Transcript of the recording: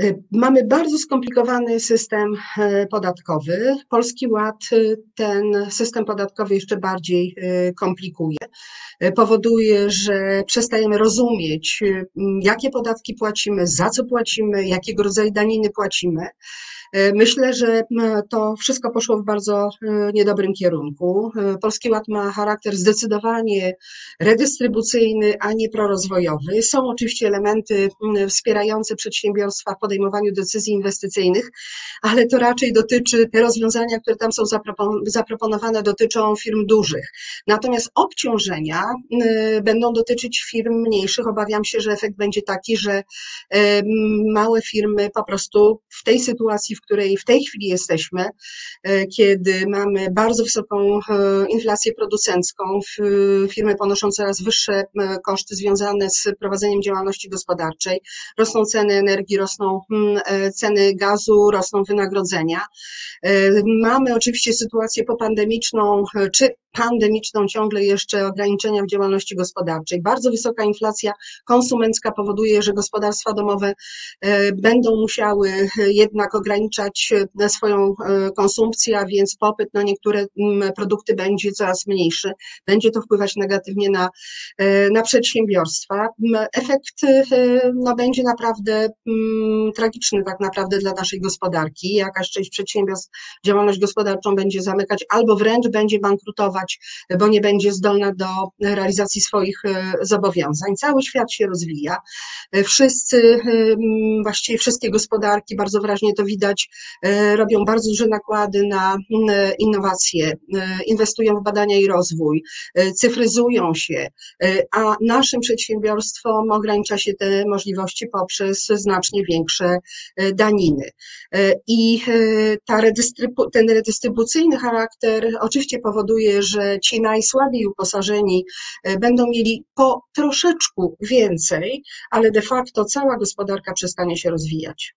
Y, mamy bardzo skomplikowany system e, podatkowy. Polski Ład y, ten system podatkowy jeszcze bardziej komplikuje. Powoduje, że przestajemy rozumieć, jakie podatki płacimy, za co płacimy, jakiego rodzaju daniny płacimy. E, myślę, że to wszystko poszło w bardzo e, niedobrym kierunku. E, Polski Ład ma charakter zdecydowanie redystrybucyjny, a nie prorozwojowy. Są oczywiście elementy wspierające przedsiębiorstwa w podejmowaniu decyzji inwestycyjnych, ale to raczej dotyczy, te rozwiązania, które tam są zaproponowane, dotyczą firm dużych. Natomiast obciążenia będą dotyczyć firm mniejszych. Obawiam się, że efekt będzie taki, że małe firmy po prostu w tej sytuacji, w której w tej chwili jesteśmy, e, kiedy mamy bardzo wysoką inflację producencką, firmy ponoszą coraz wyższe koszty związane z prowadzeniem działalności gospodarczej, rosną ceny energii, rosną mm, ceny gazu, rosną wynagrodzenia. Mamy oczywiście sytuację popandemiczną, czy pandemiczną ciągle jeszcze ograniczenia w działalności gospodarczej. Bardzo wysoka inflacja konsumencka powoduje, że gospodarstwa domowe będą musiały jednak ograniczać e, swoją e, konsumpcję, a więc popyt na niektóre mm, produkty będzie coraz mniejszy. Będzie to wpływać negatywnie na, e, na przedsiębiorstwa. Efekt no, będzie naprawdę mm, tragiczny tak naprawdę dla naszej gospodarki. Jakaś część przedsiębiorstw działalność gospodarczą będzie zamykać albo wręcz będzie bankrutować, bo nie będzie zdolna do realizacji swoich zobowiązań. Cały świat się rozwija. Wszyscy, właściwie wszystkie gospodarki, bardzo wyraźnie to widać, E, robią bardzo duże nakłady na innowacje, e, inwestują w badania i rozwój, e, cyfryzują się, a naszym przedsiębiorstwom ogranicza się te możliwości poprzez znacznie większe daniny. I ta redystrybu ten redystrybucyjny charakter oczywiście powoduje, że ci najsłabiej uposażeni będą mieli po troszeczku więcej, ale de facto cała gospodarka przestanie się rozwijać.